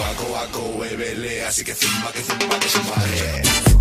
Waco, waco, bebele, así que zumba, que zumba, que zumba.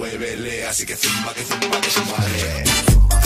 Bebele, así que zumba, que zumba, que zumba. eh.